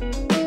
Bye.